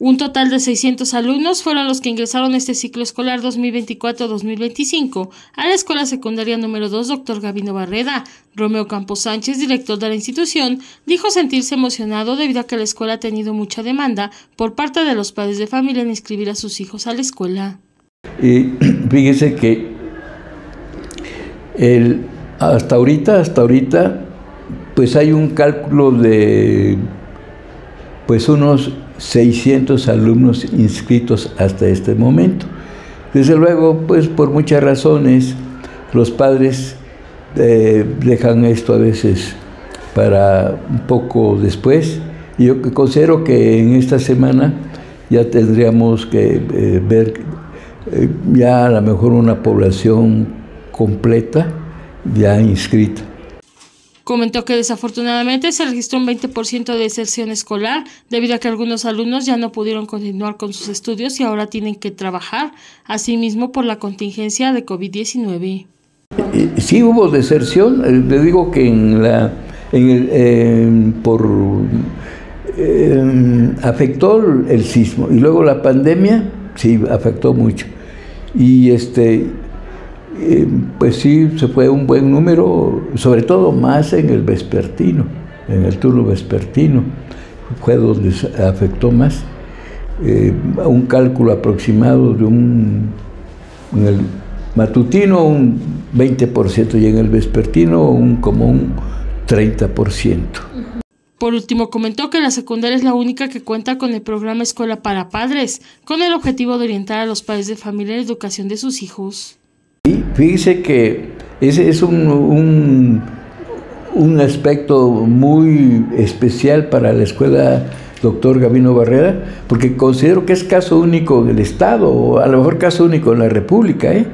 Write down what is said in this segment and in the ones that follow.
Un total de 600 alumnos fueron los que ingresaron este ciclo escolar 2024-2025 a la Escuela Secundaria número 2 Dr. Gabino Barreda. Romeo Campos Sánchez, director de la institución, dijo sentirse emocionado debido a que la escuela ha tenido mucha demanda por parte de los padres de familia en inscribir a sus hijos a la escuela. Y fíjese que el, hasta ahorita, hasta ahorita, pues hay un cálculo de pues unos 600 alumnos inscritos hasta este momento. Desde luego, pues por muchas razones, los padres eh, dejan esto a veces para un poco después. Yo considero que en esta semana ya tendríamos que eh, ver eh, ya a lo mejor una población completa ya inscrita. Comentó que desafortunadamente se registró un 20% de deserción escolar debido a que algunos alumnos ya no pudieron continuar con sus estudios y ahora tienen que trabajar, asimismo por la contingencia de COVID-19. Sí hubo deserción, eh, le digo que en la, eh, por eh, afectó el sismo y luego la pandemia sí afectó mucho y este eh, pues sí, se fue un buen número, sobre todo más en el vespertino, en el turno vespertino, fue donde afectó más. Eh, un cálculo aproximado de un, en el matutino un 20% y en el vespertino un, como un 30%. Por último, comentó que la secundaria es la única que cuenta con el programa Escuela para Padres, con el objetivo de orientar a los padres de familia en la educación de sus hijos. Fíjese que ese es un, un, aspecto muy especial para la escuela doctor Gabino Barrera, porque considero que es caso único en el Estado, o a lo mejor caso único en la República, ¿eh?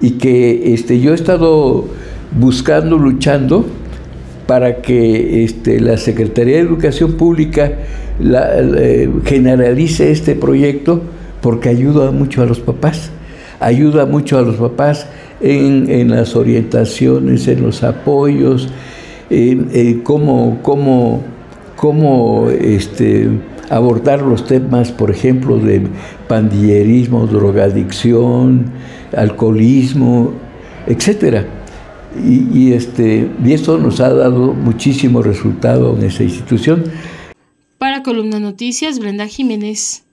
y que este, yo he estado buscando, luchando para que este, la Secretaría de Educación Pública generalice este proyecto porque ayuda mucho a los papás ayuda mucho a los papás en, las orientaciones, en los apoyos, en, cómo, cómo, cómo este, abordar los temas, por ejemplo, de pandillerismo, drogadicción, alcoholismo, etcétera. Y, y, este, y esto nos ha dado muchísimo resultado en esa institución. Para Columna Noticias, Brenda Jiménez.